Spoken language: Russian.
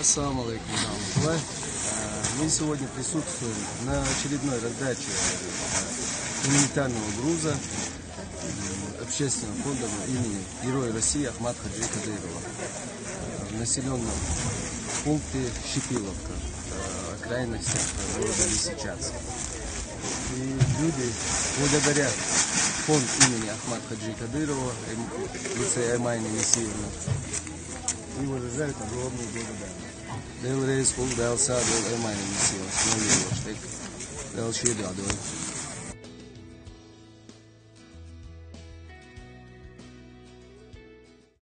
Ассаламу алейкум. Э, Мы сегодня присутствуем на очередной раздаче э, гуманитарного груза м, общественным фондом имени Героя России Ахмад Хаджи Кадырова э, в населенном пункте Шипиловка, э, окраинностях города Лисичанск. И люди, благодаря фонд имени Ахмад Хаджи Кадырова, эм, в лице Ivarıza kadar olmuyor böyle ben. Devreyi skolu delsa, devreyi mayını istiyor. Snow yavaştık. Delşiyor diyor.